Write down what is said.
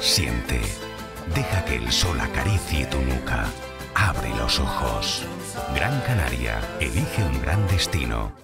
siente. Deja que el sol acaricie tu nuca. Abre los ojos. Gran Canaria, elige un gran destino.